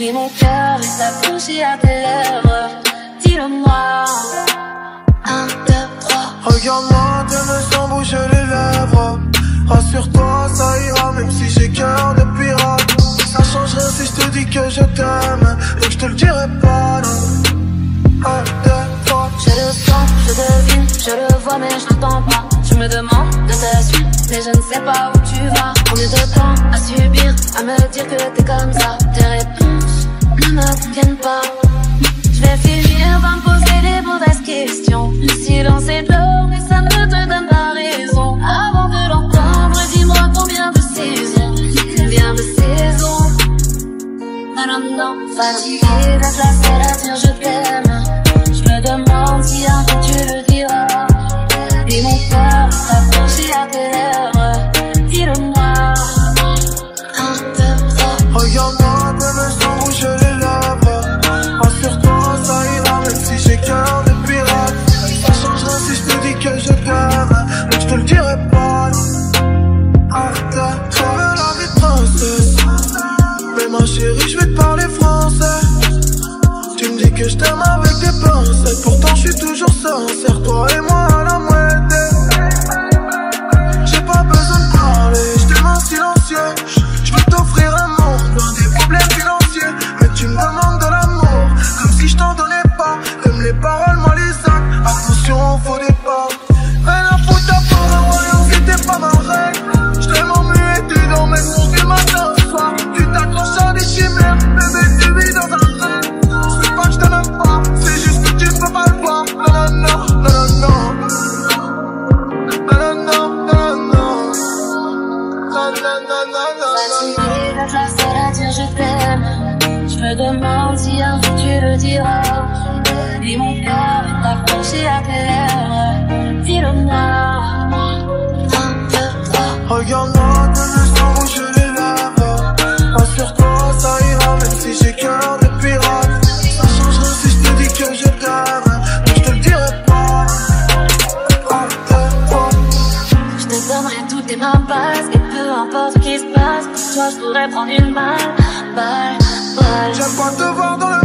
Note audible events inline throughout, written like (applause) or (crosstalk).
Mon cœur et sa à tes lèvres. Dis-le-moi. Un, deux, trois. Regarde-moi, tes me sans bouger les lèvres. Rassure-toi, ça ira même si j'ai cœur de pirate. Ça change rien si je te dis que je t'aime. Donc je te le dirai pas, non. Un, deux, trois. Je le sens, je devine, je le vois mais je l'entends pas. Je me demande de ta suite, mais je ne sais pas où tu vas. On est de temps à subir, à me dire que t'es comme ça. Tes réponses ne pas. Je vais finir par me poser des mauvaises questions. Le silence est d'or, mais ça ne te donne pas raison. Avant de l'entendre, dis-moi combien de saisons, combien de saisons? Non, non, fatigué d'être la seule à dire je t'aime. Je me demande si un jour tu le diras. Pourtant je suis toujours sincère, toi et moi. prendre une balle, te dans la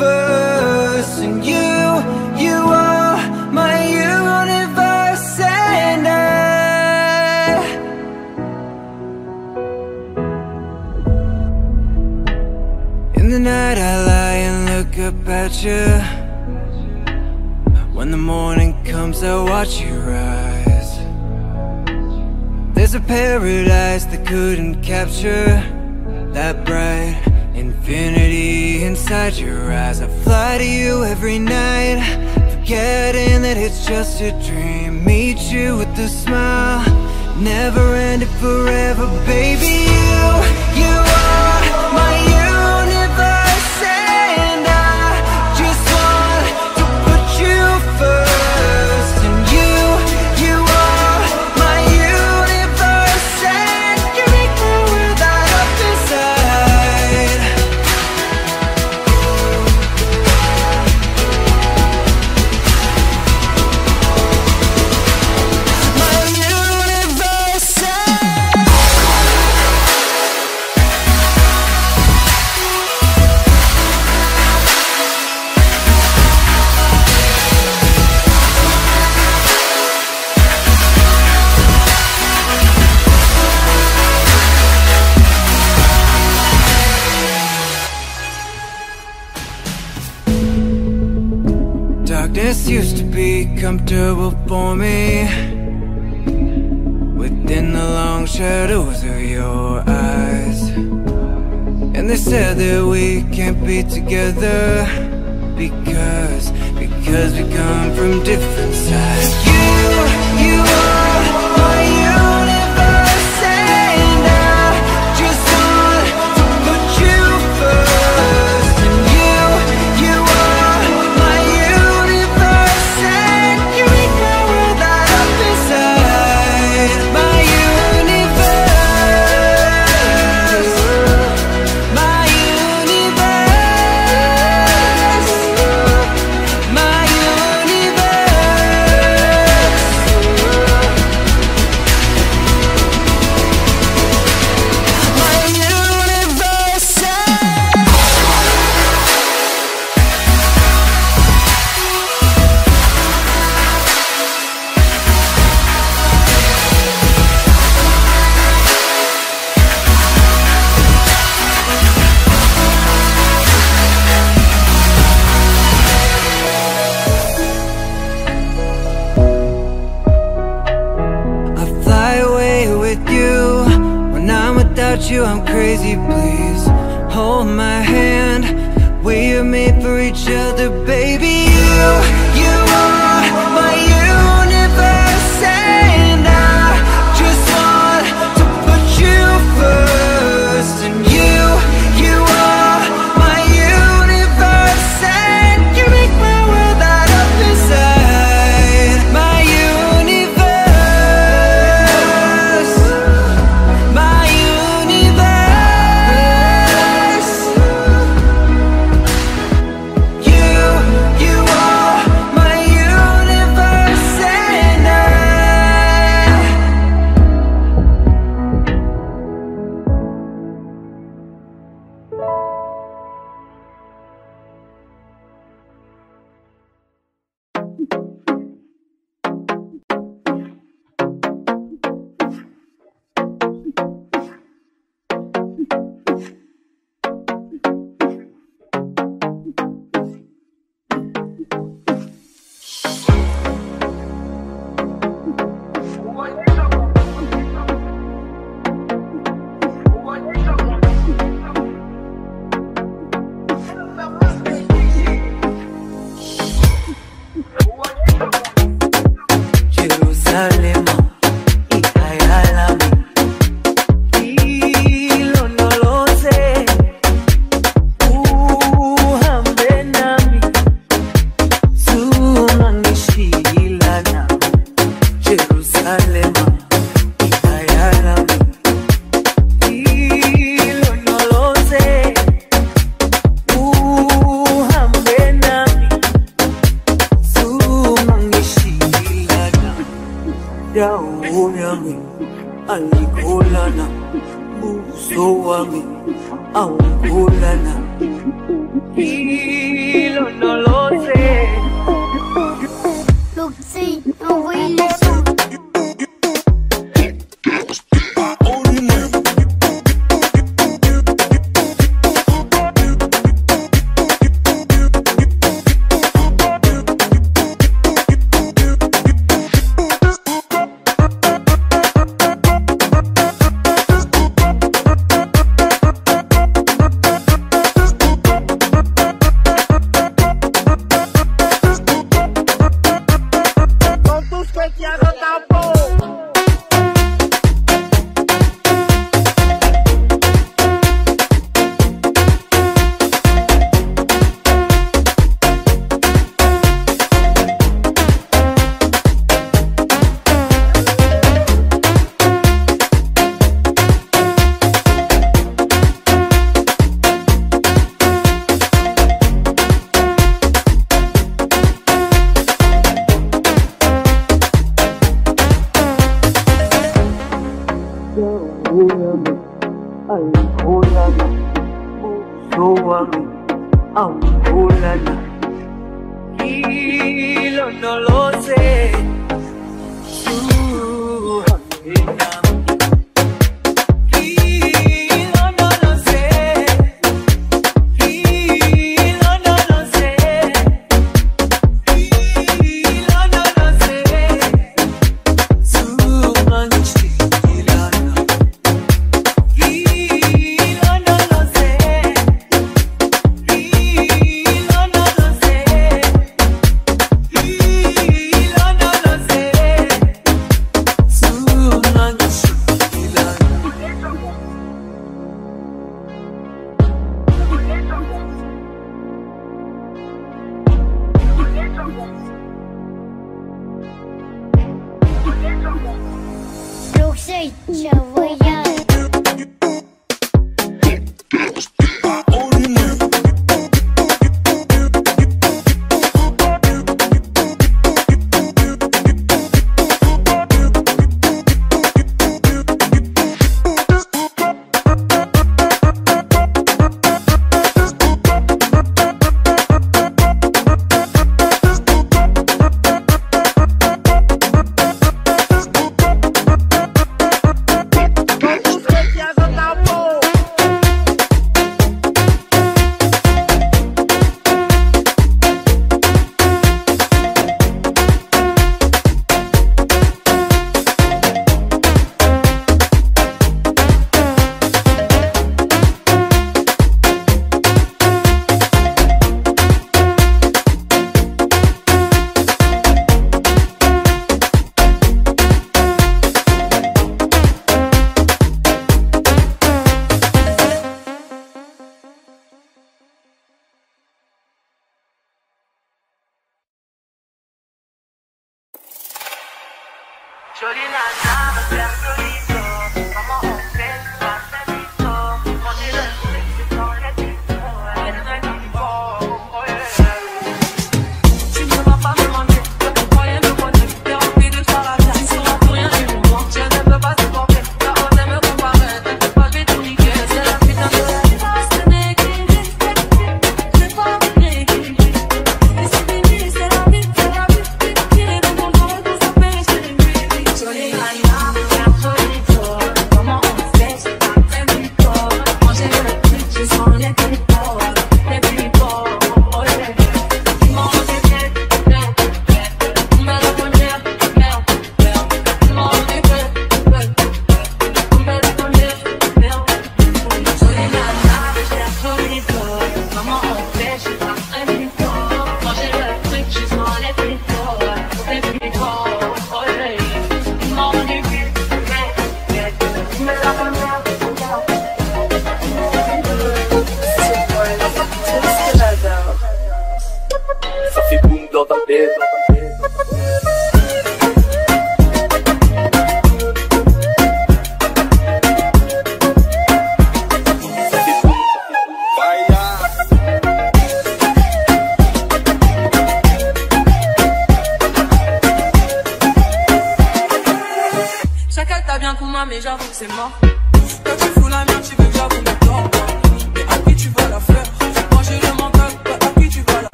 universe And you, you are my universe And I In the night I lie and look up at you. When the morning comes I watch you rise. There's a paradise that couldn't capture. That bright infinity inside your eyes. I fly to you every night Forgetting that it's just a dream. Meet you with a smile Never ended forever. Baby, you, you are my For on me. Within the long shadows of your eyes. And they said that we can't be together Because, because we come from different sides.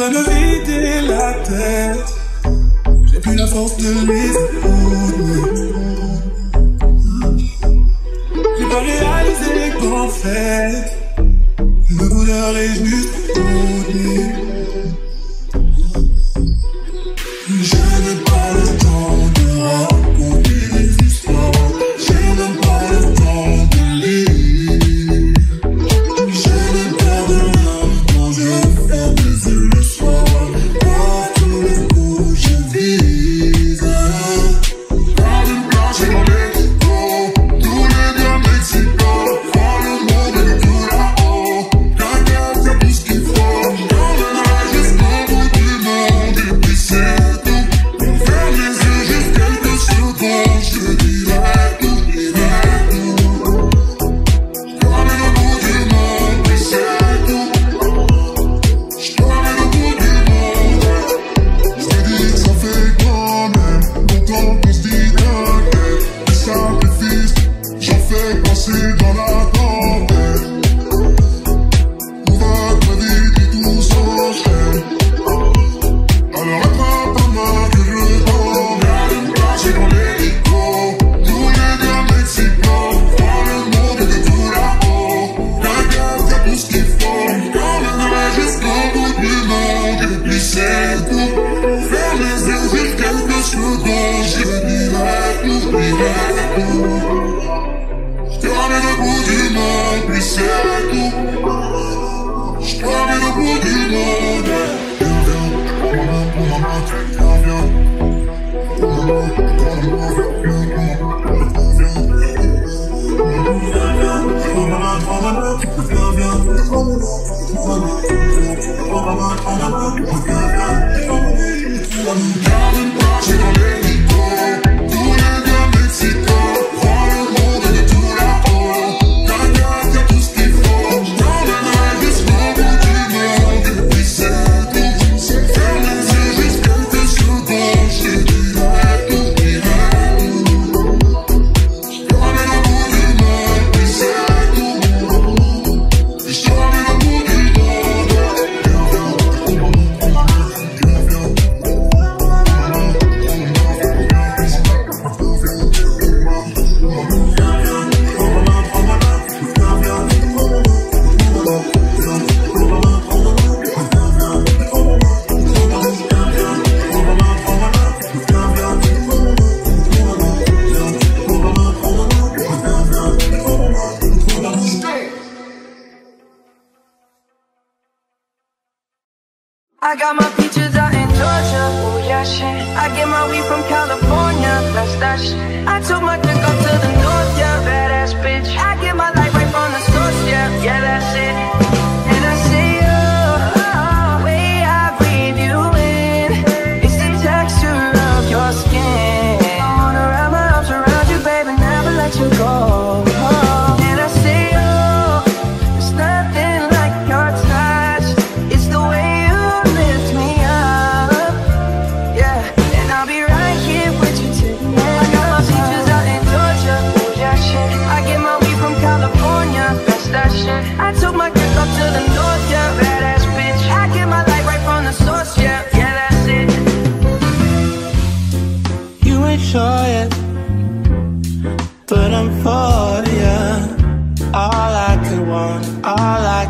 voudrais me vider la tête. J'ai plus la force de les écouter. J'ai pas réalisé qu'en fait, le bonheur est juste au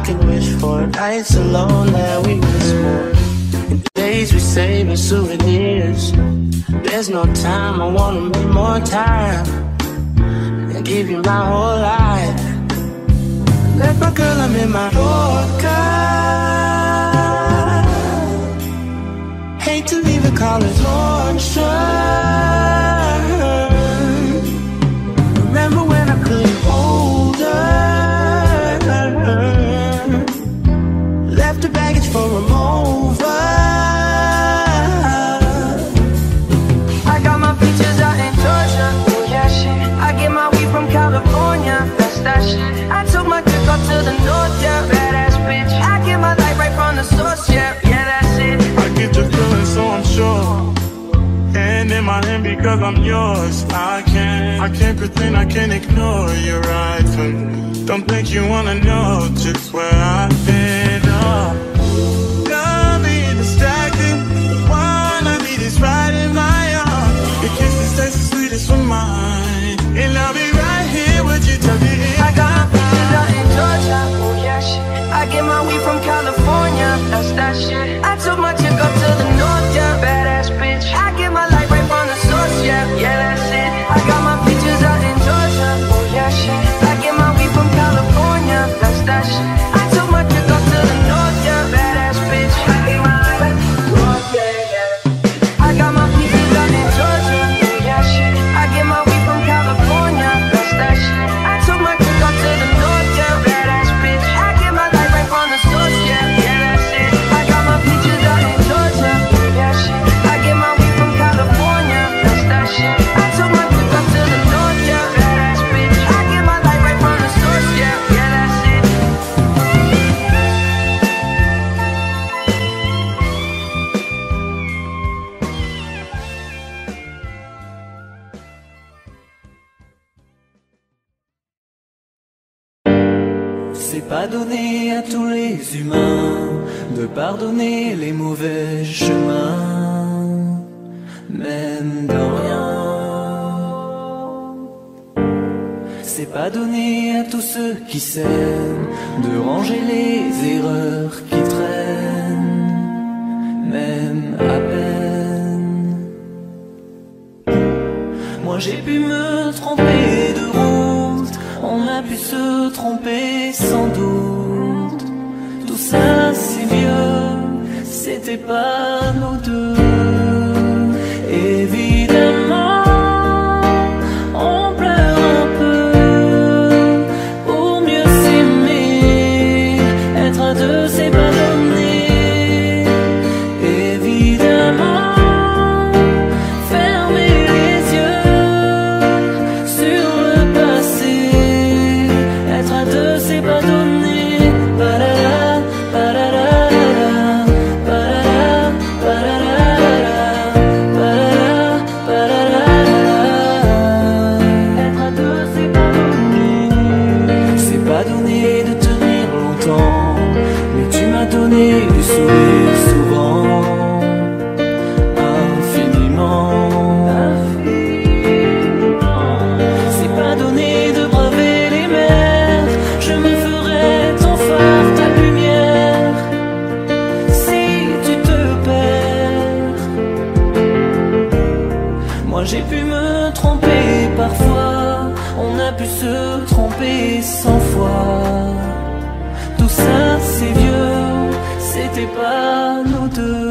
can wish for. Nights alone that we miss more. Days we save as souvenirs. There's no time, I wanna make more time. And give you my whole life. Left my girl, I'm in my Yorker. Hate to leave it, call it torture. Remember because I'm yours. I can't, I can't pretend, I can't ignore your right from me. Don't think you wanna know just where I've been. Oh. Right in my arms. For mine. And I'll be right here with you till the end. I got Georgia. Oh yeah. I get my weed from California. That's that shit. Pardonner les mauvais chemins, même de rien. C'est pas donné à tous ceux qui s'aiment de ranger les erreurs qui traînent, même à peine. Moi j'ai pu me tromper de route, on a pu se tromper sans doute. Tout ça c'était pas nous deux. Se tromper cent fois. Tout ça c'est vieux, c'était pas nous deux.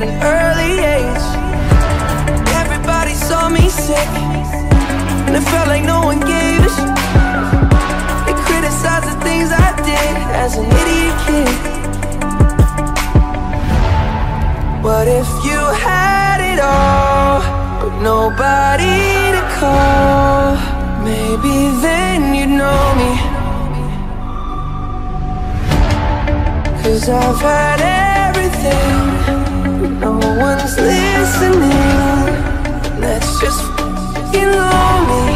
at an early age. Everybody saw me sick And it felt like no one gave a shit. They criticized the things I did as an idiot kid. What if you had it all But nobody to call? Maybe then you'd know me. Cause I've had everything. No one's listening. That's just f***ing lonely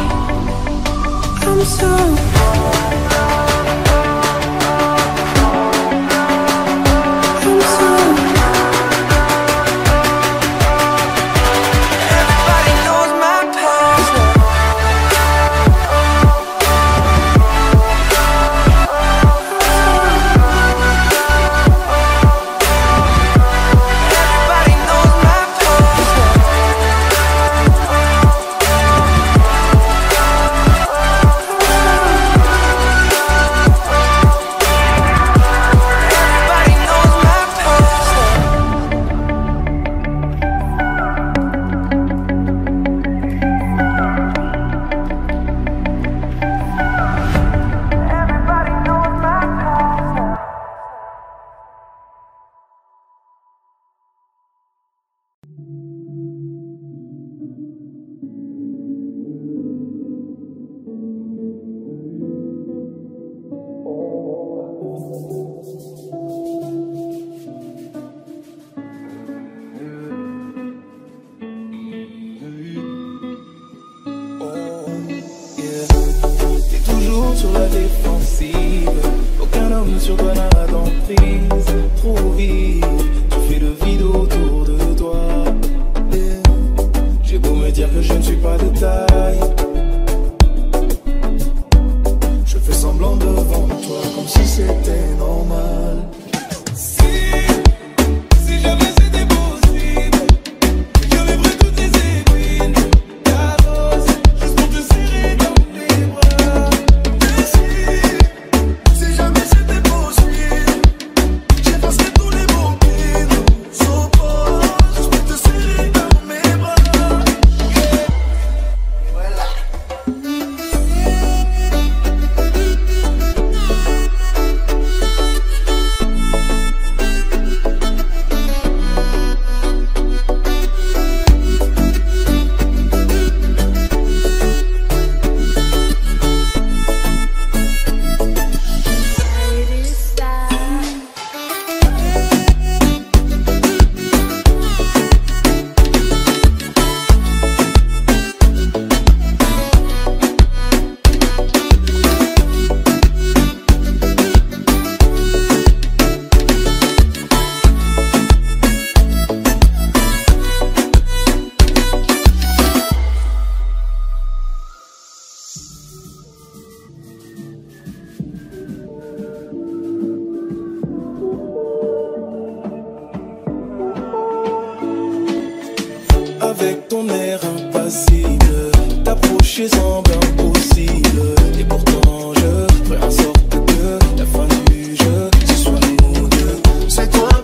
I'm so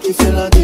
if you like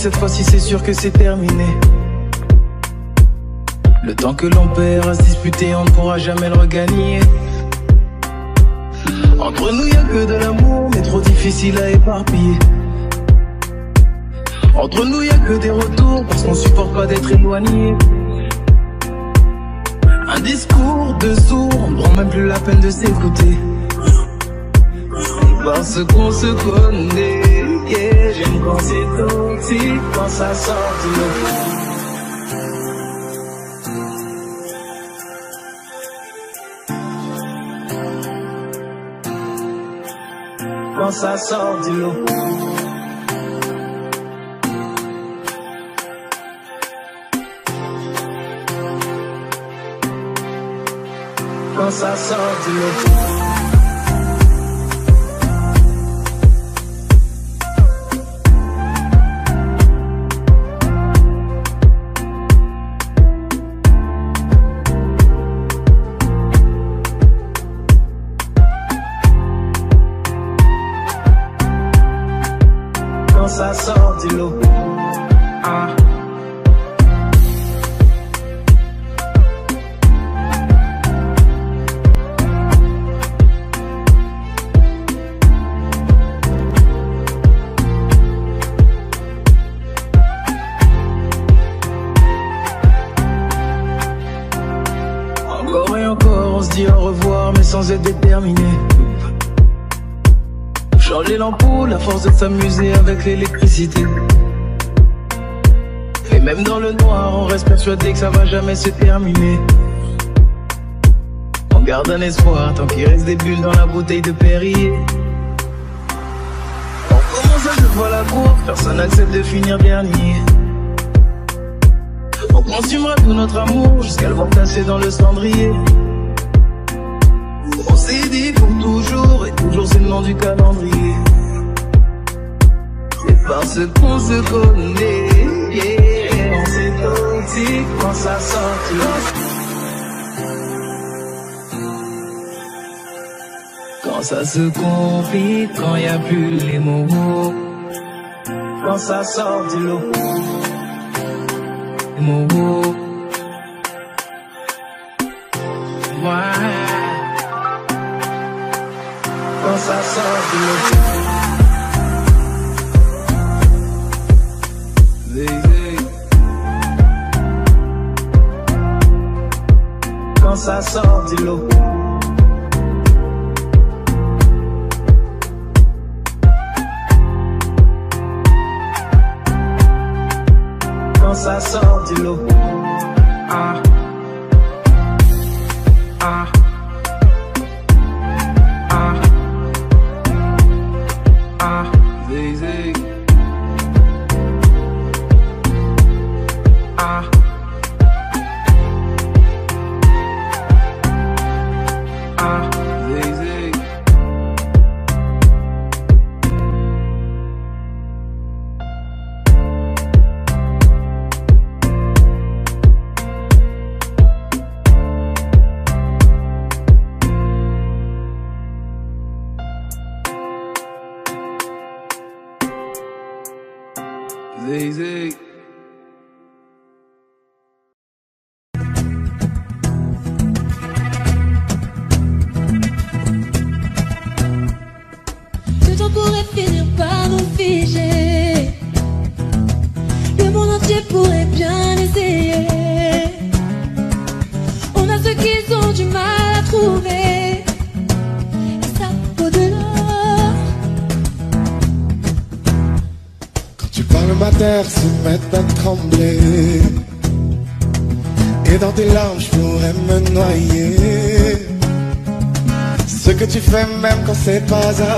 cette fois-ci c'est sûr que c'est terminé. Le temps que l'on perd à se disputer, on ne pourra jamais le regagner. Entre nous, y a que de l'amour, mais trop difficile à éparpiller. Entre nous, y a que des retours, parce qu'on supporte pas d'être éloigné. Un discours de sourd, on prend même plus la peine de s'écouter. Parce qu'on se connaît, j'aime quand c'est toxique, quand ça sort du lot. quand ça sort du lot. Quand ça sort du lot. Dit au revoir, mais sans être déterminé. Changer l'ampoule, à force de s'amuser avec l'électricité. Et même dans le noir, on reste persuadé que ça va jamais se terminer. On garde un espoir tant qu'il reste des bulles dans la bouteille de Perrier. On commence à deux fois la course, personne n'accepte de finir dernier. On consumera tout notre amour jusqu'à le voir dans le cendrier. On s'est dit pour toujours, et toujours c'est le nom du calendrier. C'est parce qu'on se connaît, yeah. On s'est toxique quand ça sort Quand ça se complique, quand y a plus les mots. Quand ça sort du lot. Les mots. Quand ça sort du lot. Quand ça sort du lot. se pasa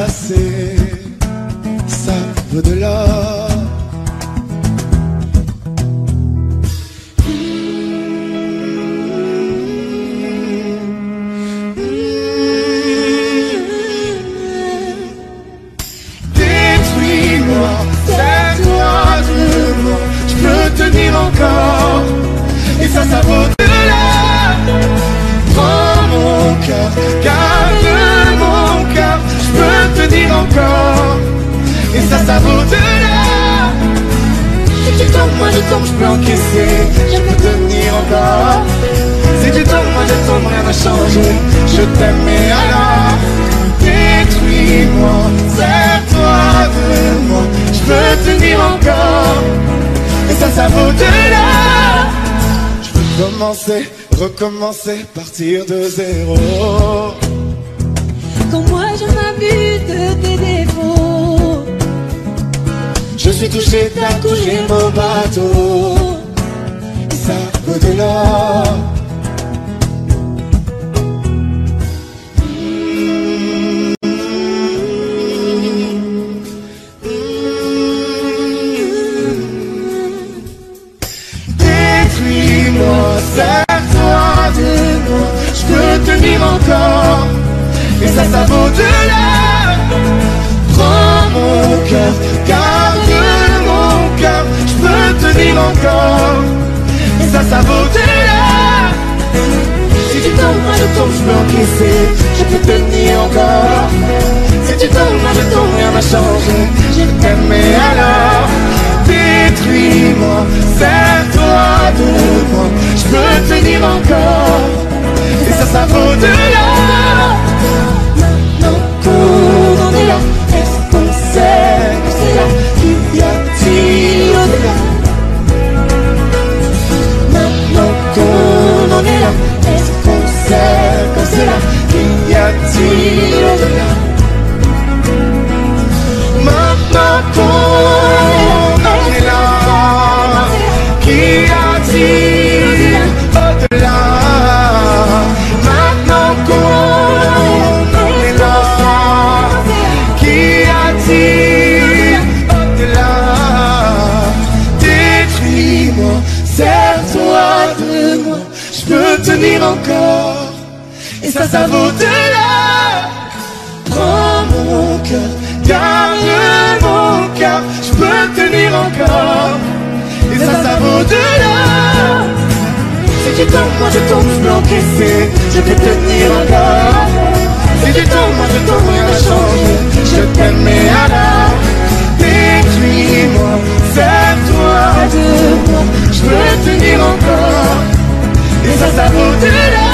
c'est partir de zéro. Quand moi je m'abuse de tes défauts, je suis touché, t'as couché mon bateau. Ça vaut de l'or. Détruis-moi. Et ça, ça vaut de l'heure Prends mon cœur, garde mon cœur. Je peux tenir encore. Et ça, ça vaut de l'heure Si tu tombes, moi je tombe, je peux encaisser Je peux tenir encore. Si tu tombes, moi je tombe, rien n'a changé J'ai aimé alors Détruis-moi, sers-toi de moi. Je peux tenir encore. ça vaut de l'or Maintenant qu'on est là, est-ce qu'on sait que c'est là Qu'y a-t-il au-delà Maintenant qu'on est là, ça, ça vaut de l'or. Prends mon cœur, garde mon cœur, je peux tenir encore. Et ça, ça, vaut de l'or. Si tu tombes, moi je tombe, je m'encaisse, je peux tenir encore. Si tu tombes, moi je tombe, rien n'a changé, je t'aime, mais alors. Détruis-moi, sers-toi de moi, je peux tenir encore. Et ça, ça vaut de l'or.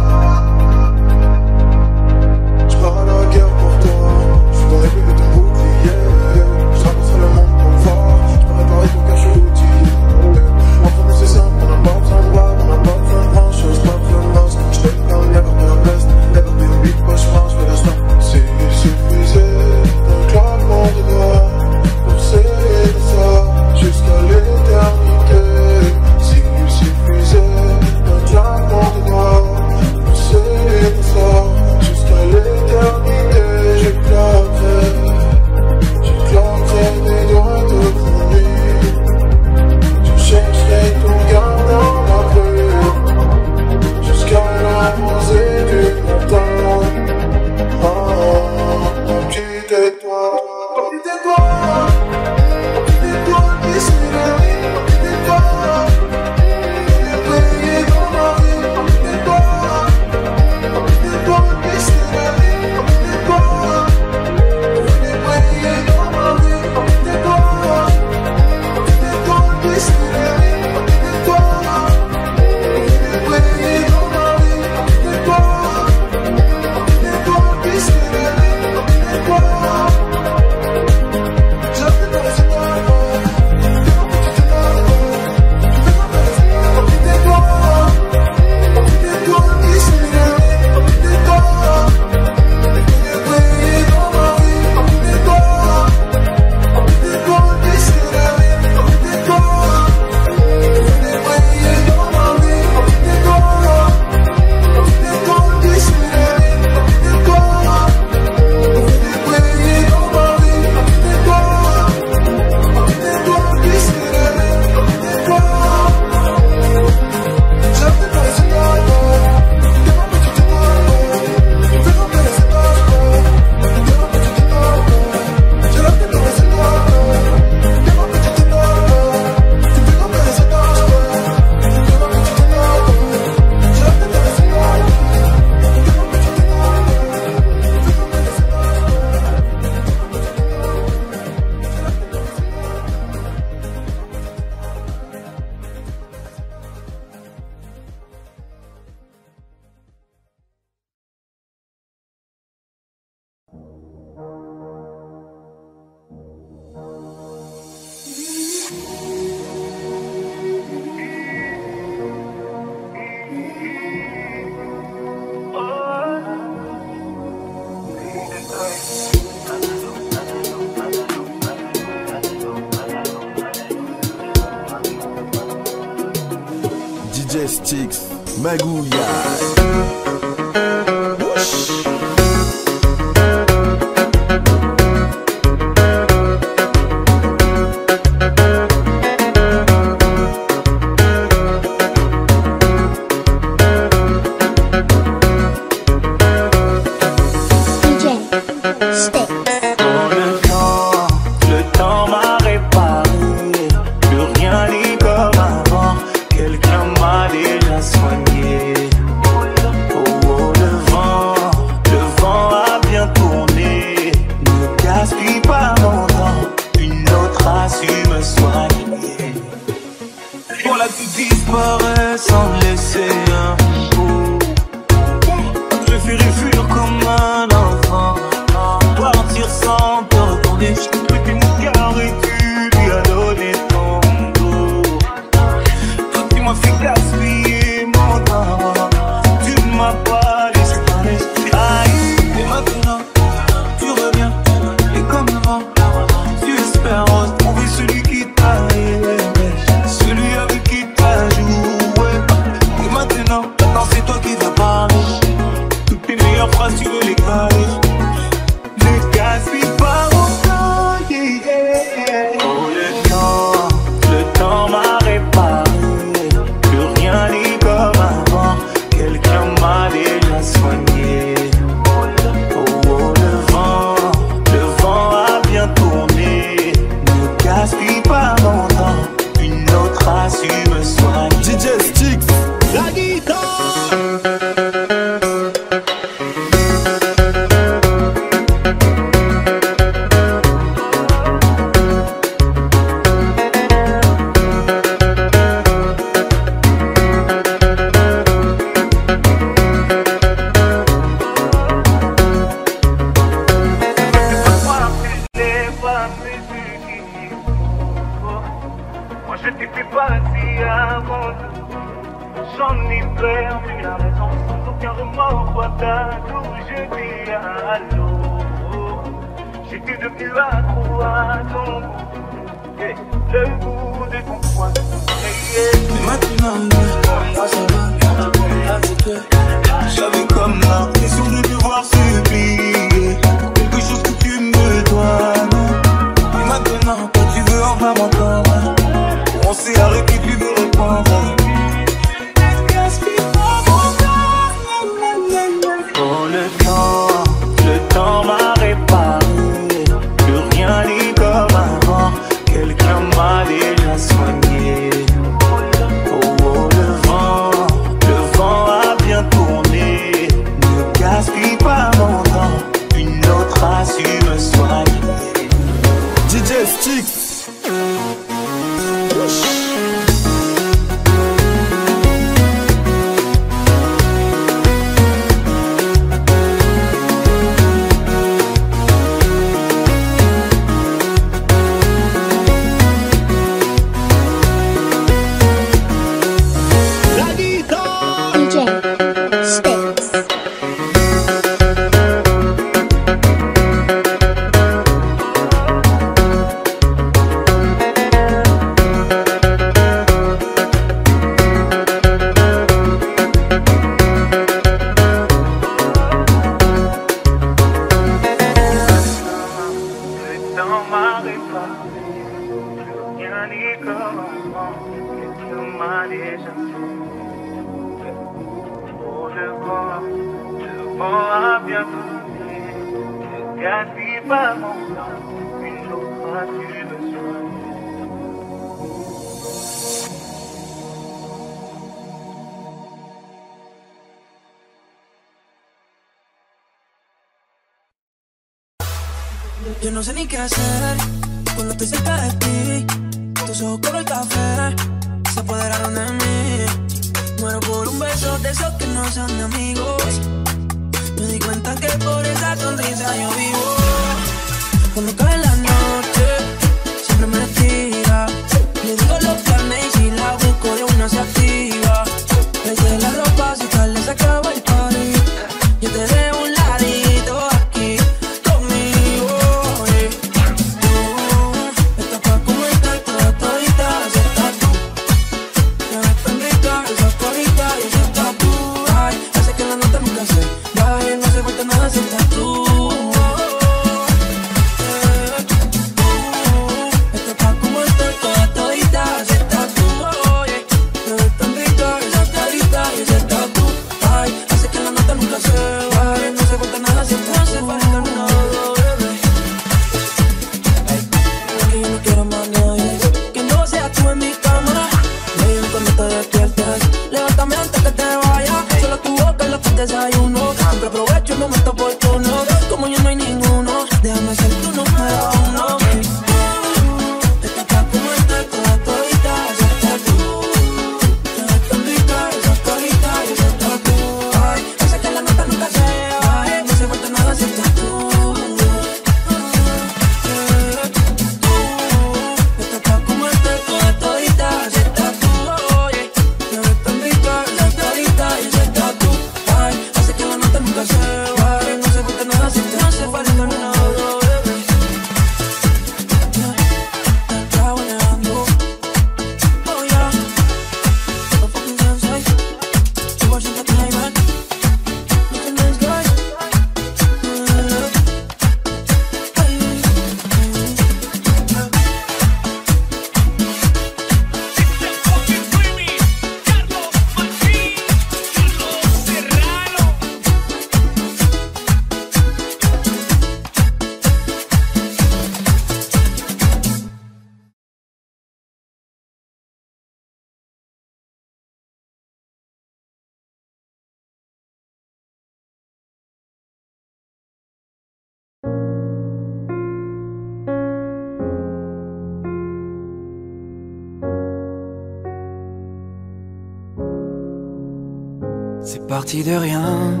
De rien,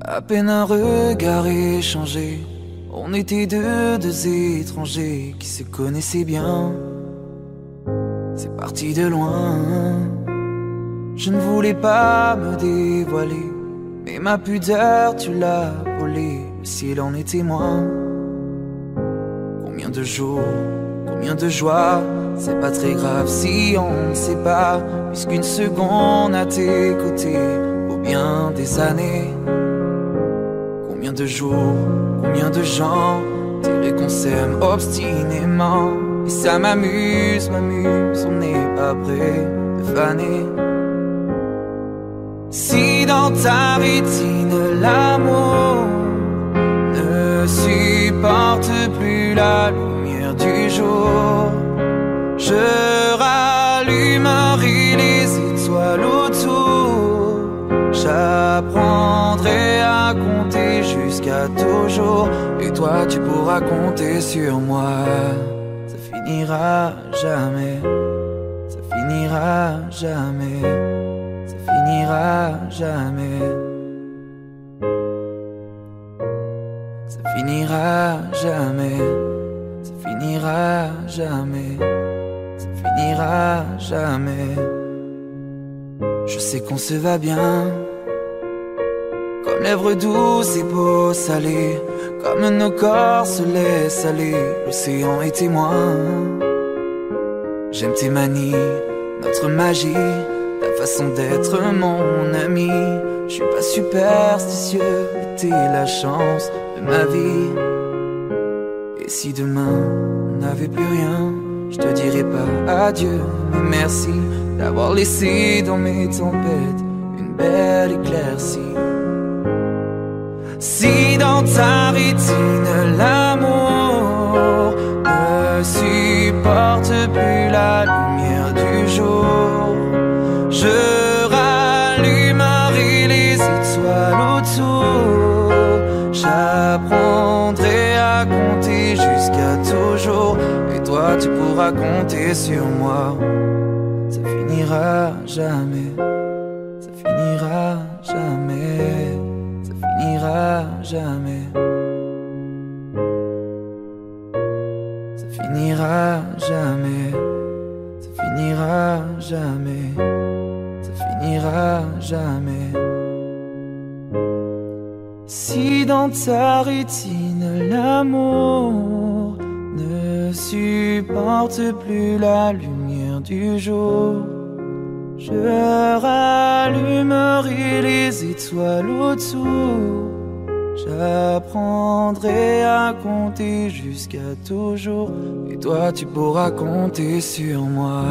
à peine un regard échangé. On était deux, deux étrangers qui se connaissaient bien. C'est parti de loin. Je ne voulais pas me dévoiler, mais ma pudeur tu l'as volée. Le ciel en est témoin. Combien de jours, combien de joies, c'est pas très grave si on ne sait pas, puisqu'une seconde à tes côtés vaut bien des années. Combien de jours, combien de gens diraient qu'on s'aime obstinément. Et ça m'amuse, m'amuse, on n'est pas prêt de faner. Si dans ta rétine l'amour ne supporte plus la lumière du jour, je rallumerai les étoiles autour. J'apprendrai à compter jusqu'à toujours, et toi tu pourras compter sur moi. Ça finira jamais, ça finira jamais, ça finira jamais. Ça finira jamais, ça finira jamais, finira jamais. Je sais qu'on se va bien, comme lèvres douces et peaux salées, comme nos corps se laissent aller, l'océan est témoin. J'aime tes manies, notre magie, ta façon d'être mon ami. Je suis pas superstitieux, t'es la chance de ma vie. Et si demain on n'avait plus rien, je te dirais pas adieu, merci d'avoir laissé dans mes tempêtes une belle éclaircie. Si dans ta rétine l'amour ne supporte plus la lumière du jour, je rallumerai les étoiles autour. J'apprendrai tu pourras compter sur moi. Ça finira jamais, ça finira jamais, ça finira jamais. Ça finira jamais, ça finira jamais, ça finira jamais. Si dans ta rétine l'amour ne supporte plus la lumière du jour, je rallumerai les étoiles autour. J'apprendrai à compter jusqu'à toujours, et toi tu pourras compter sur moi.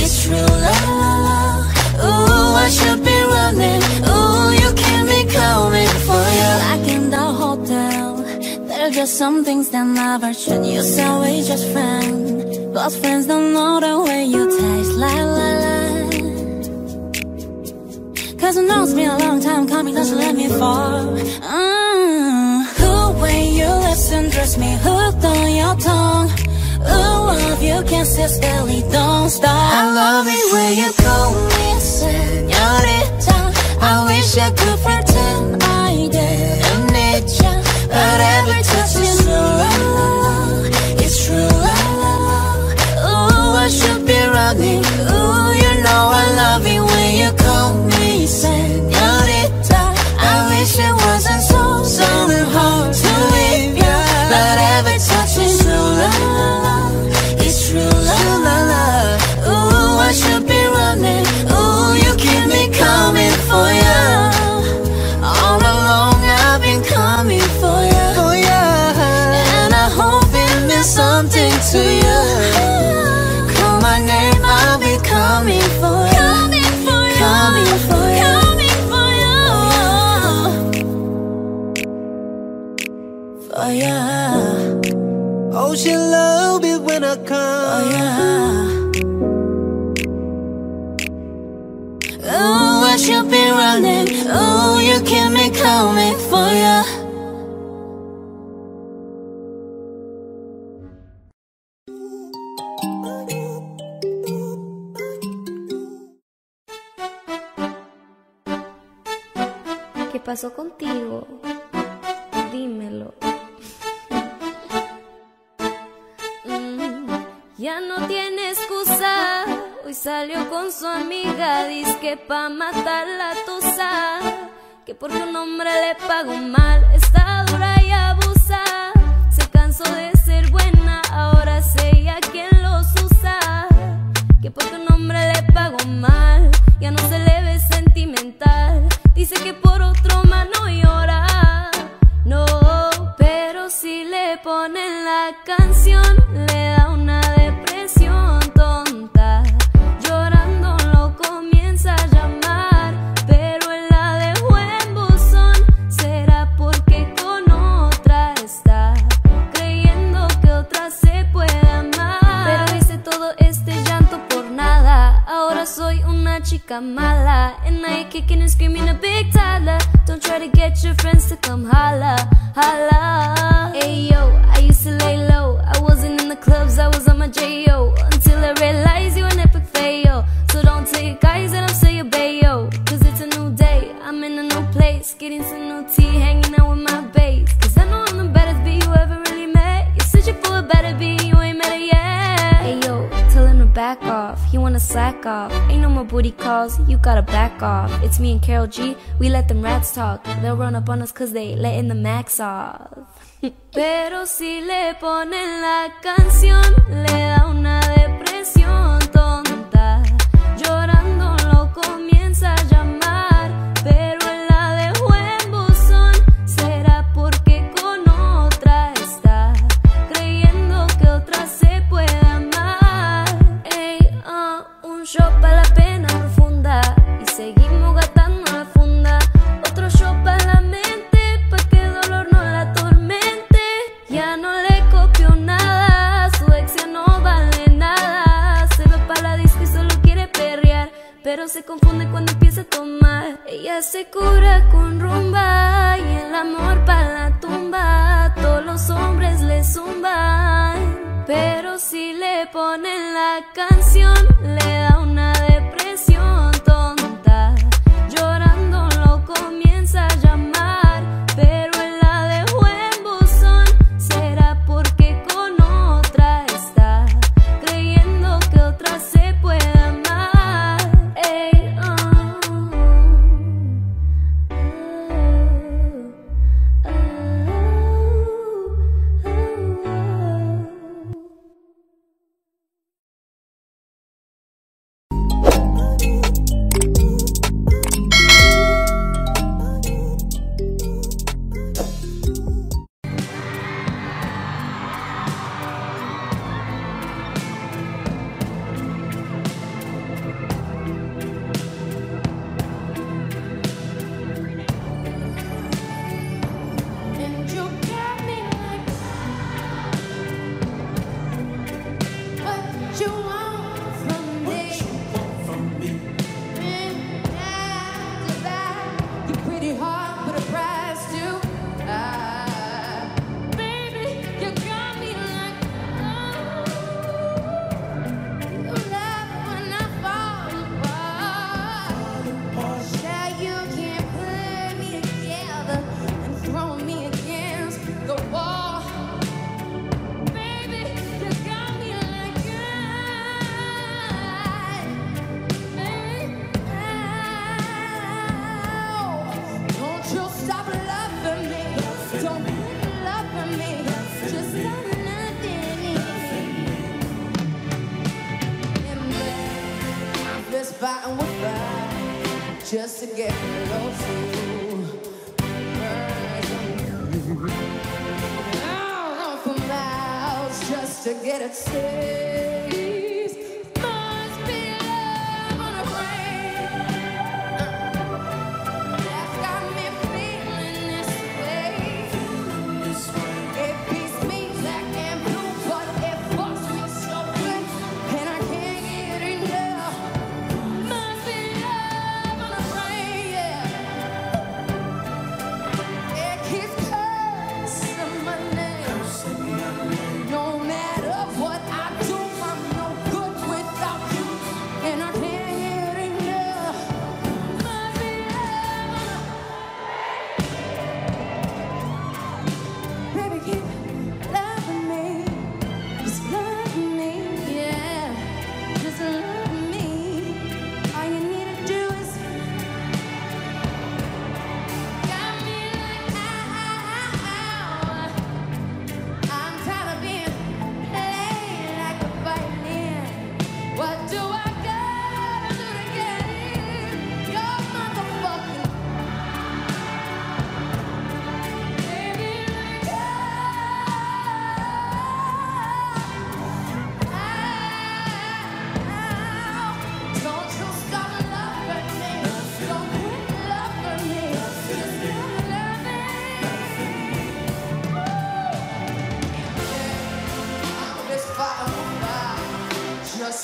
it's true love. Ooh, I should be running. Ooh, you can me coming for you Like in the hotel there's just some things that never change You say we just friends But friends don't know the way you taste. La la la. Cause it's been a long time coming Don't you let me fall. Mm. Who when you listen dress me Hooked on your tongue. Ooh, love you can don't stop. I love it when you call me señorita I wish I could pretend I didn't need ya. But every touch is true, it's true, I should be running. to you. pasó contigo? Dímelo. Mm, ya no tiene excusa. Hoy salió con su amiga, dice que pa' matar la tusa. Que porque un hombre le pagó mal, está dura y abusa. Se cansó de ser buena, ahora es ella quien los usa. Que porque un hombre le pagó mal, ya no se le ve sentimental. Dice que por ponen la canción, chica mala, ain't kicking and screaming a big toddler. Don't try to get your friends to come holla, holla. Hey yo, I used to lay low. I wasn't in the clubs, I was on my J.O. Until I realized you an epic fail. So don't take guys and I'm still your bayo. Cause it's a new day, I'm in a new place. Getting some new tea, hanging out with my bass. Cause I know I'm the baddest B you ever really met. You're searching for a better B, back off. He wanna slack off. Ain't no more booty calls, you gotta back off. It's me and Carol G, we let them rats talk. They'll run up on us cause they letting the max off. (laughs) Pero si le ponen la canción, le da una depresión tonta. Shot para la pena profunda y seguimos gastando la funda. Otro shot para la mente, pa' que el dolor no la atormente. Ya no le copió nada, su ex no vale nada. Se va para la disco y solo quiere perrear, pero se confunde cuando empieza a tomar. Ella se cura con rumba y el amor para la tumba. Todos los hombres le zumban, pero si le ponen la canción, le da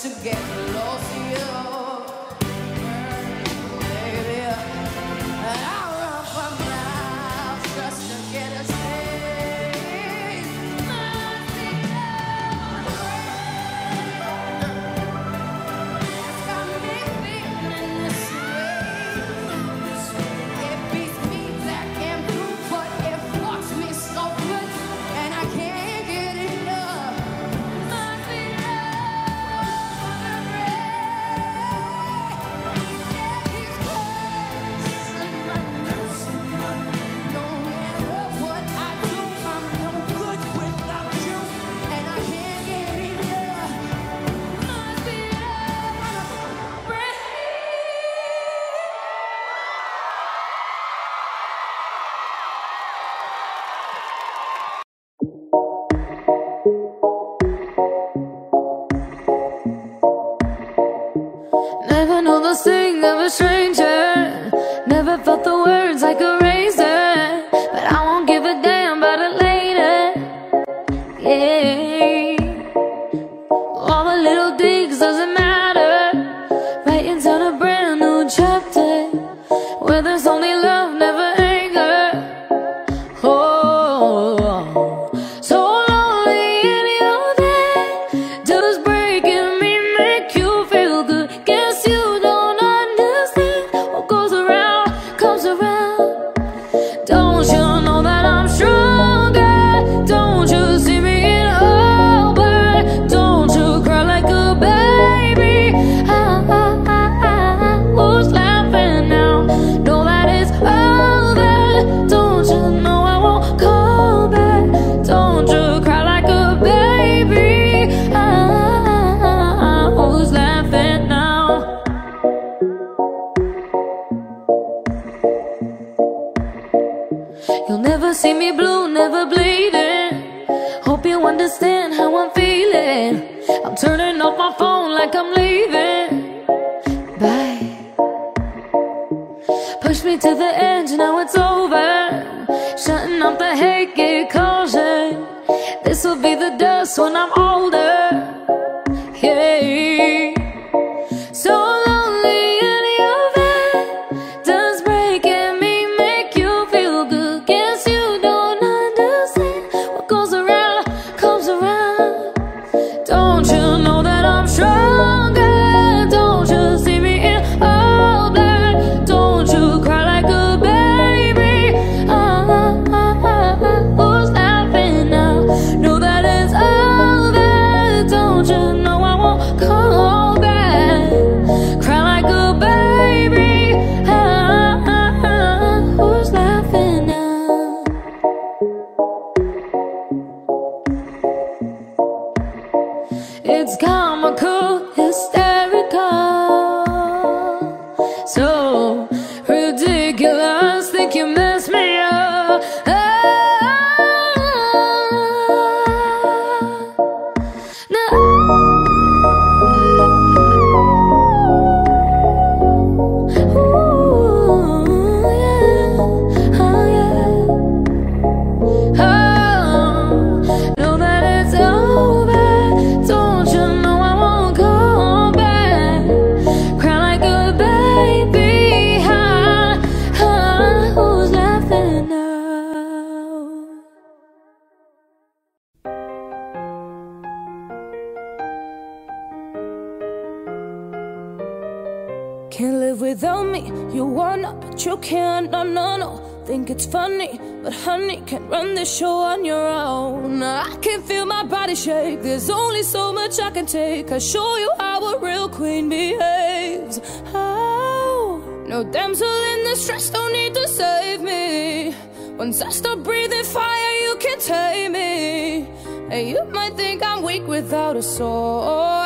to get lost here. Can't live without me, you wanna, but you can't, no, no, no. Think it's funny, but honey, can't run this show on your own. I can feel my body shake, there's only so much I can take. I'll show you how a real queen behaves. Oh, no damsel in distress, don't need to save me. Once I stop breathing fire, you can take me. And you might think I'm weak without a soul.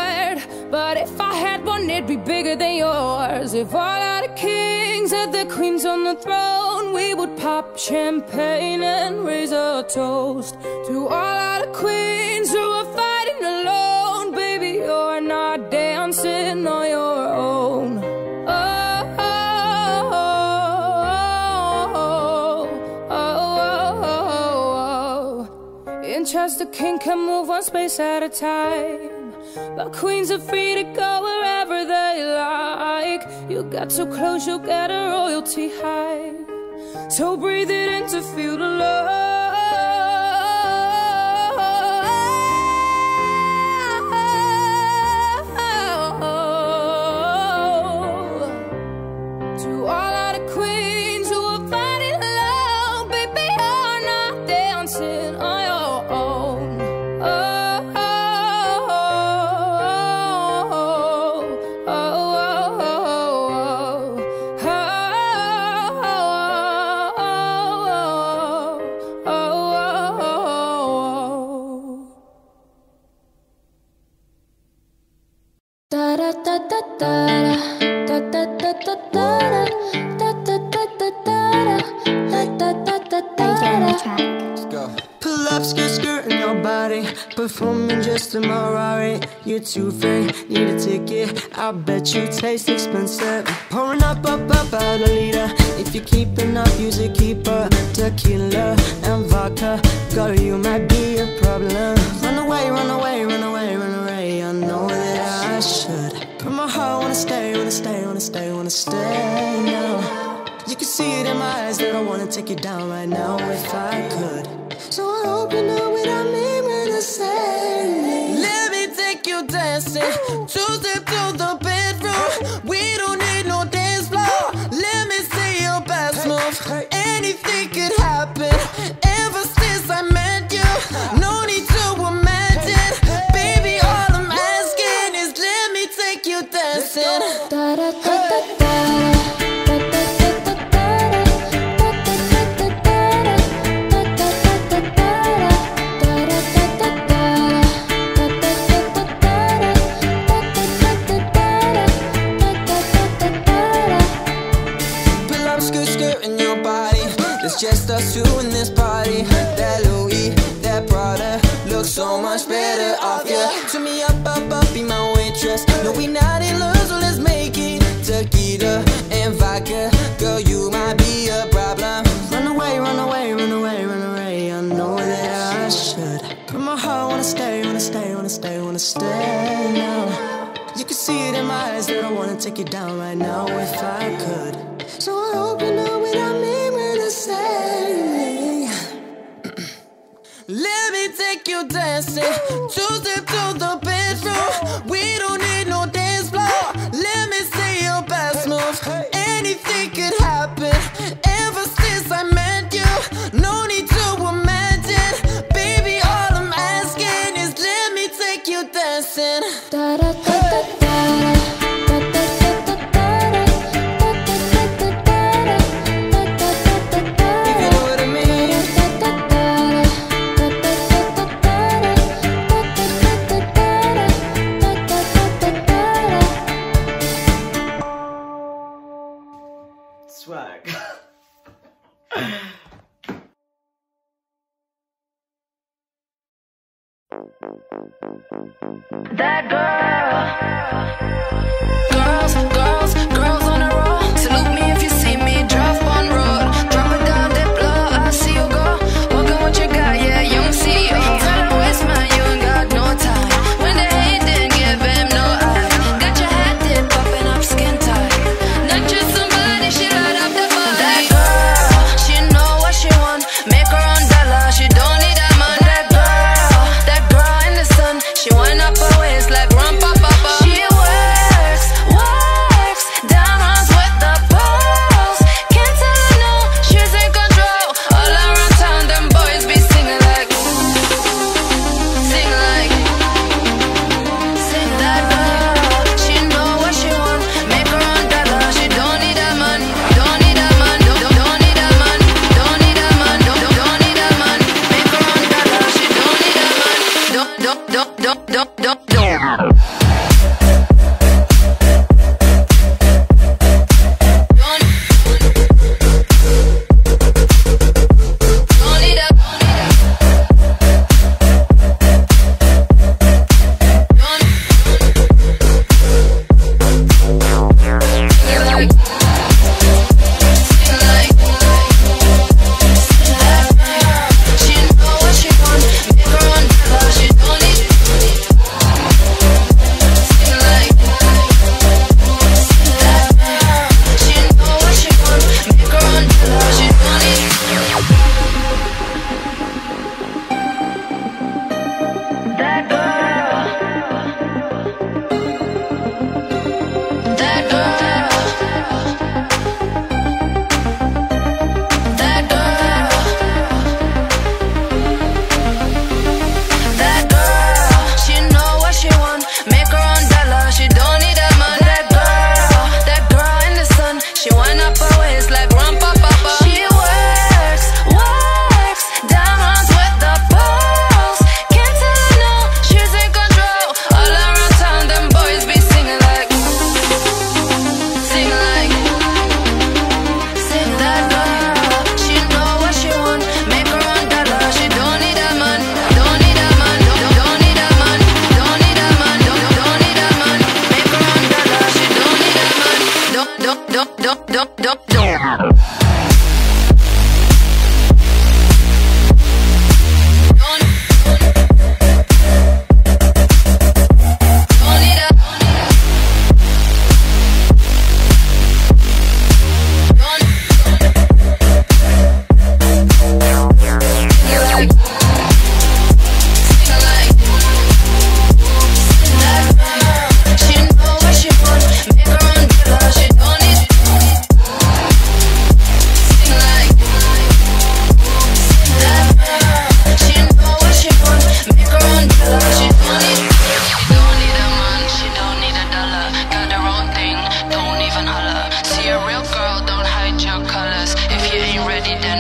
But if I had one, it'd be bigger than yours. If all our kings had the queens on the throne, we would pop champagne and raise a toast to all our queens who are fighting alone. Baby, you're not dancing on your own. Oh, oh, oh, oh King can move one space at a time but queens are free to go wherever they like. You got so close, you'll get a royalty high. So breathe it in to feel the love. Just a Ferrari. You're too fake, need a ticket. I bet you taste expensive. Pouring up, up, up, out a liter. If you're keeping up, use a keeper. Tequila and vodka. Girl, you might be a problem. Run away, run away, run away, run away. I know that I should. But my heart wanna stay, wanna stay, wanna stay, wanna stay now. You can see it in my eyes that I wanna take you down right now if I could. So I hope you know what I mean when I say you dancing. Two step to the better off yeah Turn me up, up, up, be my waitress. No, we not in love, so let's make it. Tequila and vodka, girl, you might be a problem. Run away, run away, run away, run away. I know that I should. But my heart wanna stay, wanna stay, wanna stay, wanna stay now. You can see it in my eyes that I wanna take you down right now if I could. So I hope you know what I mean when I say Let me take you dancing. Two step to the bedroom We don't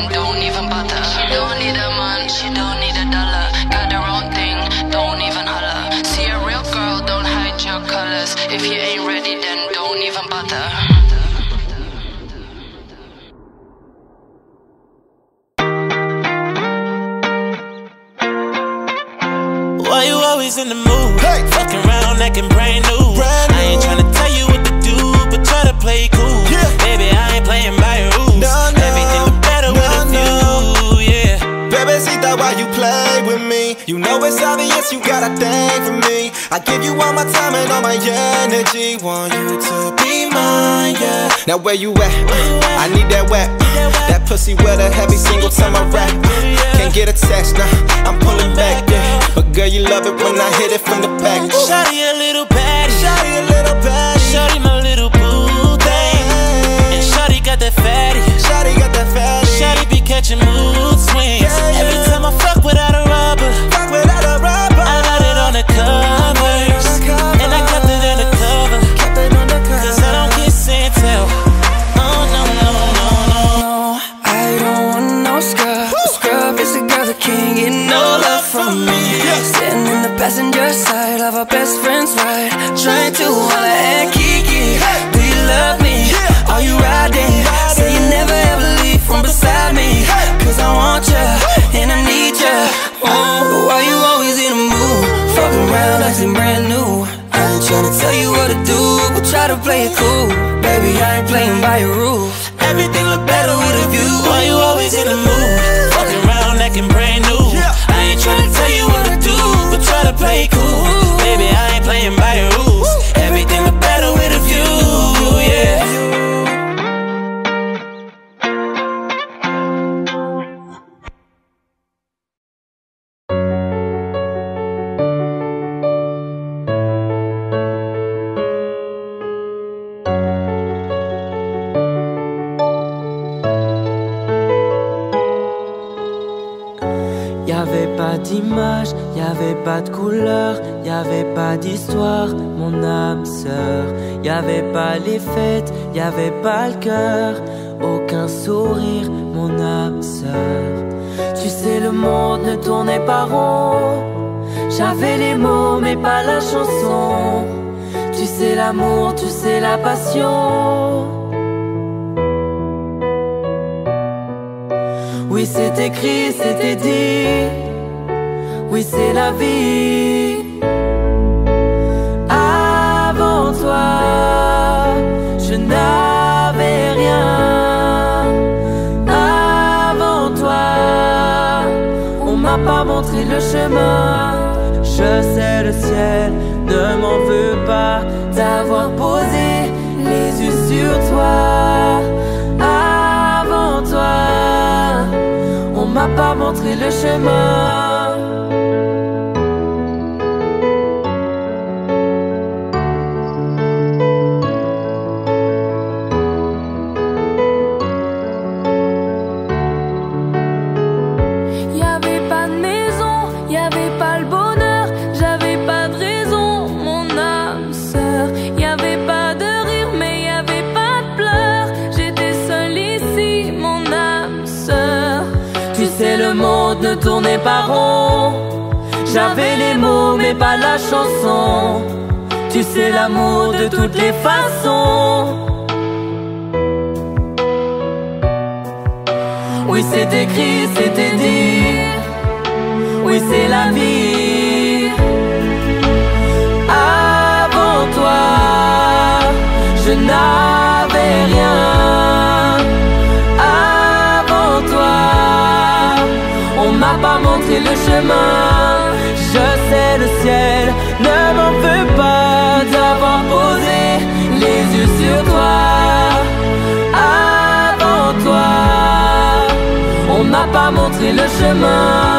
don't You know it's obvious you got a thing for me. I give you all my time and all my energy. Want you to be mine, yeah. Now where you at? I need that wet. That pussy wetter every single time I rap. Can't get attached, nah. I'm pulling back, yeah. But girl, you love it when I hit it from the back. Shawty a little baddie. Shawty a little baddie. Shawty my little boo thing. And Shawty got that fatty. Shawty got that fatty. Shawty be catching mood swings. Every by your rules. Everything look better with a view. Why you always in the mood? Fucking around acting brand new. I ain't tryna tell you what to do, but try to play cool. Baby, I ain't playing by your rules. Mon âme sœur. Y avait pas les fêtes, y avait pas le cœur, aucun sourire, mon âme sœur. Tu sais, le monde ne tournait pas rond. J'avais les mots, mais pas la chanson. Tu sais, l'amour, tu sais, la passion. Oui, c'est écrit, c'était dit. Oui, c'est la vie. Je sais, le ciel ne m'en veut pas d'avoir posé les yeux sur toi. Avant toi, on m'a pas montré le chemin. Pas rond. J'avais les mots, mais pas la chanson. Tu sais, l'amour de toutes les façons. Oui, c'est écrit, c'était dit. Oui, c'est la vie. Avant toi, je n'avais rien. Le chemin. Je sais, le ciel ne m'en veut pas d'avoir posé les yeux sur toi. Avant toi, on m'a pas montré le chemin.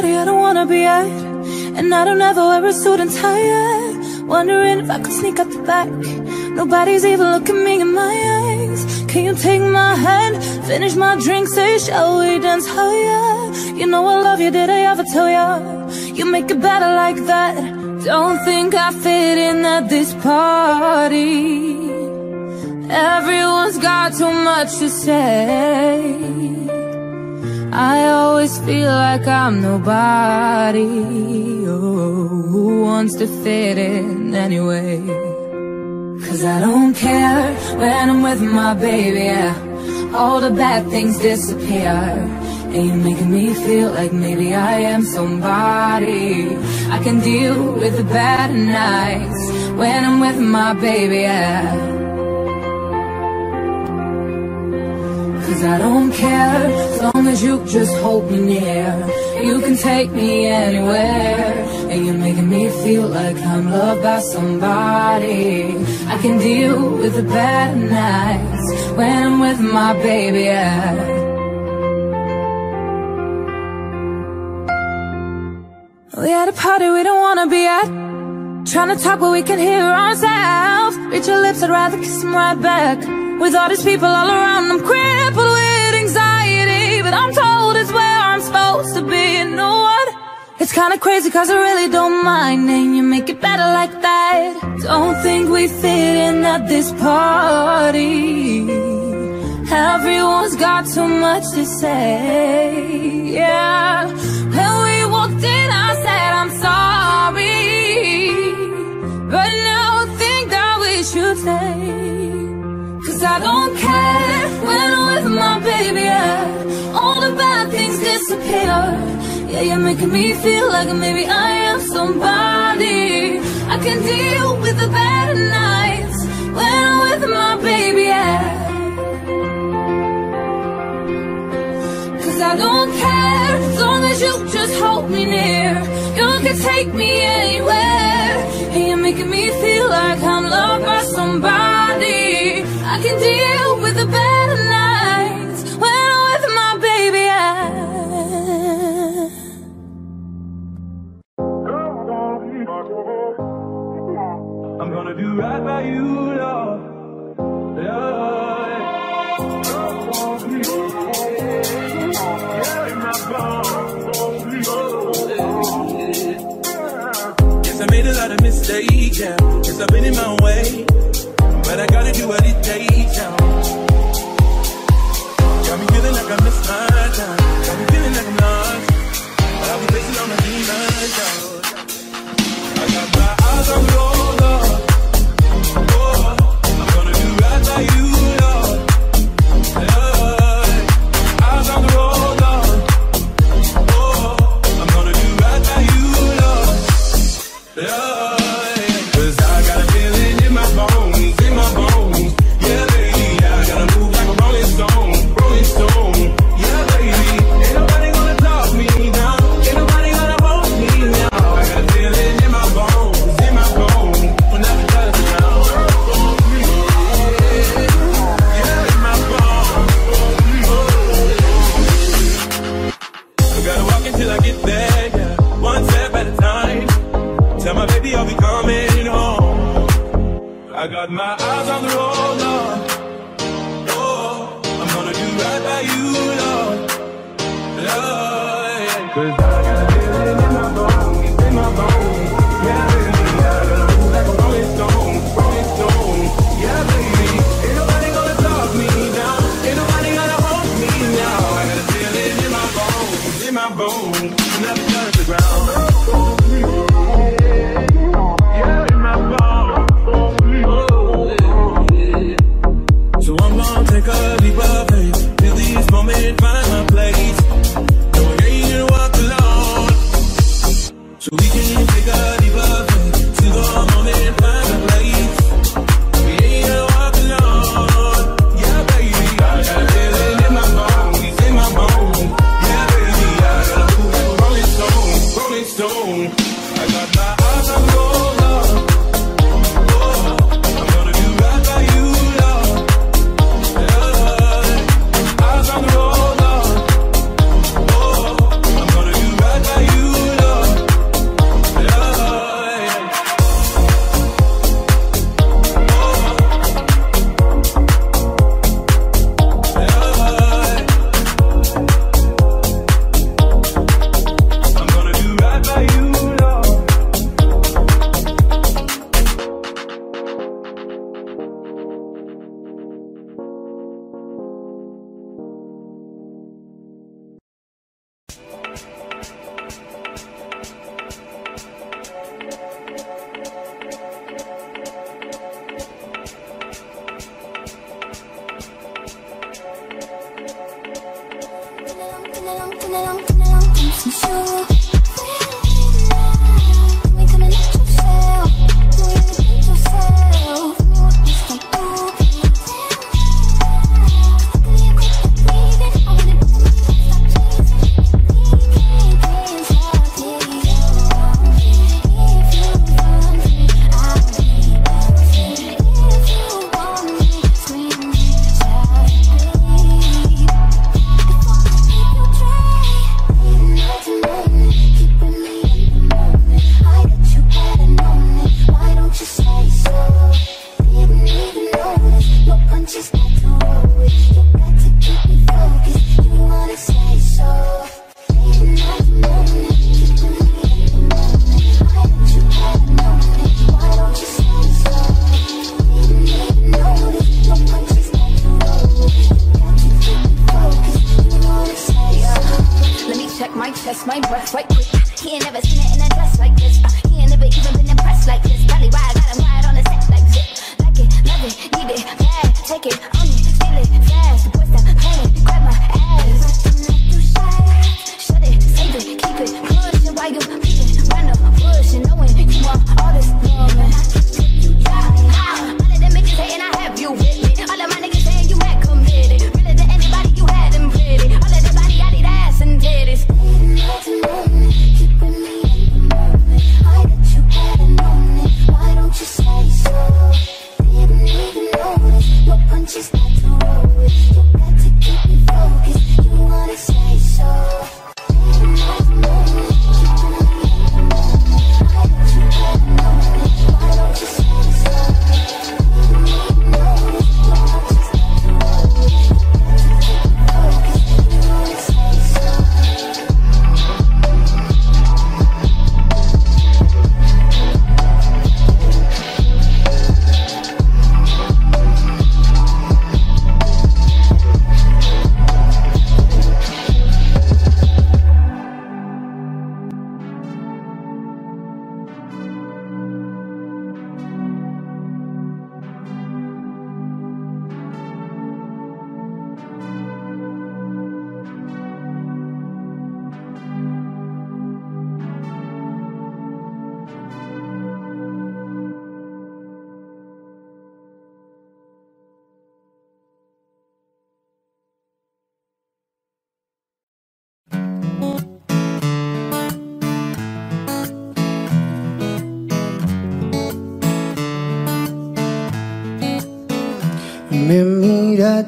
Party I don't wanna be at And I don't ever wear a suit and tie Wondering if I could sneak out the back. Nobody's even looking me in my eyes. Can you take my hand, finish my drink, say shall we dance higher? You know I love you, did I ever tell ya? You make it better like that. Don't think I fit in at this party. Everyone's got too much to say I always feel like I'm nobody oh, Who wants to fit in anyway Cause I don't care when I'm with my baby yeah. All the bad things disappear And you're making me feel like maybe I am somebody I can deal with the bad nights When I'm with my baby yeah. Cause I don't care as long as you just hold me near. You can take me anywhere. And you're making me feel like I'm loved by somebody. I can deal with the bad nights when I'm with my baby. Yeah. We at a party we don't wanna be at. Trying to talk but we can hear ourselves. Reach your lips, I'd rather kiss them right back. With all these people all around, I'm crippled with anxiety. But I'm told it's where I'm supposed to be. You know what? It's kinda crazy cause I really don't mind. And you make it better like that. Don't think we fit in at this party. Everyone's got too much to say. Yeah. When we walked in, I said, I'm sorry. But now I think that we should stay. Cause I don't care when I'm with my baby. Yeah. All the bad things disappear. Yeah, you're making me feel like maybe I am somebody. I can deal with the bad nights when I'm with my baby. Yeah. Cause I don't care as long as you just hold me near. You can take me anywhere. And you're making me feel like I'm loved by somebody. I can deal with the bad nights when I'm with my baby. Yeah. I'm gonna do right by you, Lord. Yes, I made a lot of mistakes, yeah. Yes, I've been in my way. But I gotta do what it takes, yeah. Got me feeling like I missed my time. Got me feeling like I'm lost. I'll be facing on the demons, yeah. I got my eyes on you,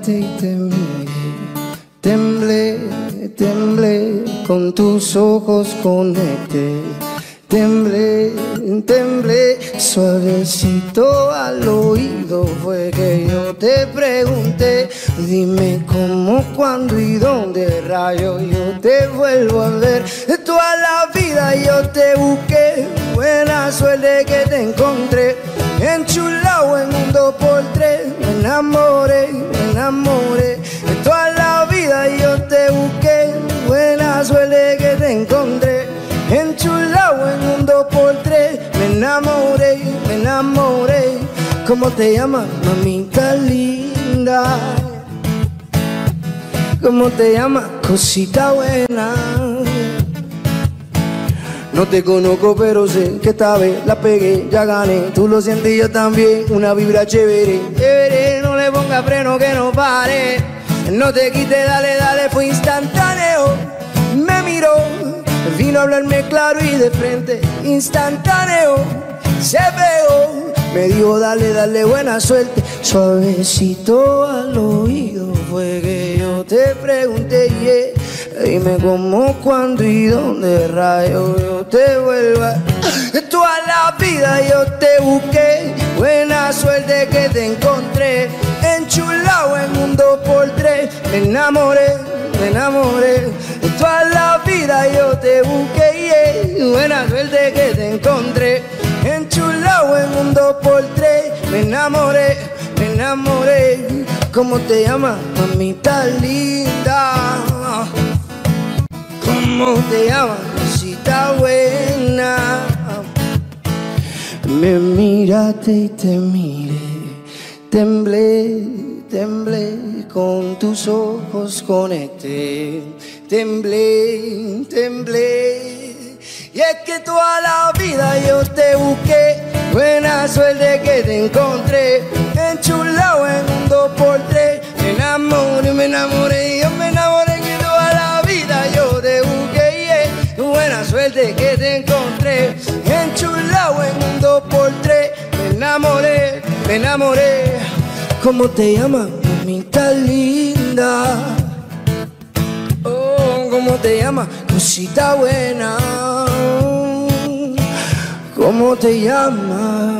y te miré, temblé, temblé, con tus ojos conecté. Temblé, temblé, suavecito al oído fue que yo te pregunté, dime cómo, cuándo y dónde rayo yo te vuelvo a ver. Toda la vida yo te busqué, buena suerte que te encontré, enchulado en un dos por tres, me enamoré, me enamoré. Toda la vida yo te busqué, buena suerte que te encontré. Enchulado en un dos por tres, me enamoré, me enamoré. ¿Cómo te llamas, mamita linda? ¿Cómo te llamas, cosita buena? No te conozco, pero sé que esta vez la pegué, ya gané. Tú lo sientes yo también, una vibra chévere. Chévere, no le ponga freno que no pare. No te quite, dale, dale, fue instantáneo. Me miró, vino hablarme claro y de frente, instantáneo. Se pegó, me dijo, dale, dale, buena suerte. Suavecito al oído fue que yo te pregunté, yeah. Dime cómo, cuándo y dónde rayo yo te vuelva. Toda la vida yo te busqué, buena suerte que te encontré. Enchulado en un dos por tres, me enamoré, me enamoré. Toda la vida yo te busqué, yeah. buena suerte que te encontré. Enchulado en un dos por tres, me enamoré, me enamoré. ¿Cómo te llamas, mamita linda? ¿Cómo te llamas, cosita buena? Me miraste y te miré, temblé, temblé, con tus ojos conecté, temblé, temblé. Y es que toda la vida yo te busqué, buena suerte que te encontré, enchulado en un dos por tres, me enamoré, me enamoré, yo me enamoré que toda la vida yo te busqué, yeah. buena suerte que te encontré, enchulado en un dos por tres, me enamoré, me enamoré. ¿Cómo te llamas, mamita linda? Oh, ¿cómo te llamas, cosita buena? ¿Cómo te llamas?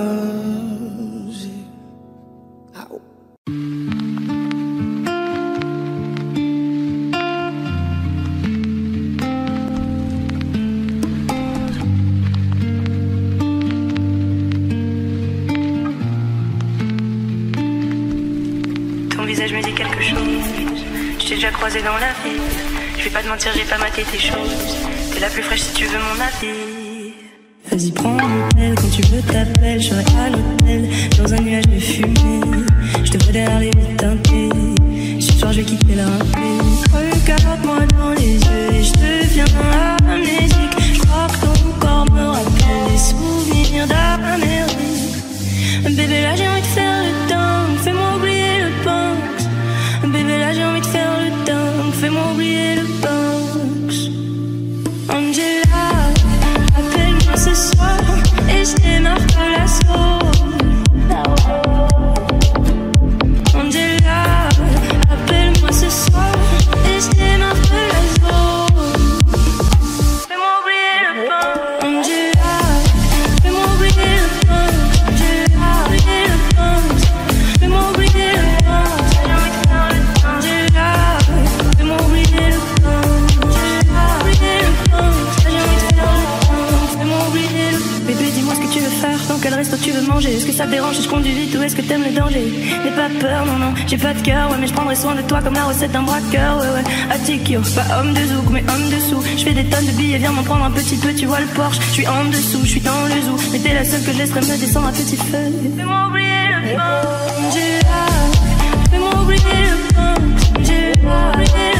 Pas te mentir, j'ai pas maté tes choses. T'es la plus fraîche si tu veux mon avis. Vas-y, prends l'appel quand tu veux t'appelles. Je serai à l'hôtel dans un nuage de fumée. Je te vois derrière les vitres teintées. Ce soir, je vais quitter la. Regarde-moi dans les yeux et je deviens amnésique. Je crois que ton corps me rappelle des souvenirs d'Amérique. Bébé, là j'ai est-ce que t'aimes le danger N'aie pas peur, non, non, j'ai pas de cœur, ouais, mais je prendrai soin de toi comme la recette d'un braqueur, ouais, ouais. Atikio, pas homme de zouk, mais homme dessous. Je fais des tonnes de billets, viens m'en prendre un petit peu, tu vois le Porsche. Je suis en dessous, je suis dans le zoo. Mais t'es la seule que je laisserai me descendre à petit feu. Fais-moi oublier le Banks. Angela, fais-moi oublier le Banks.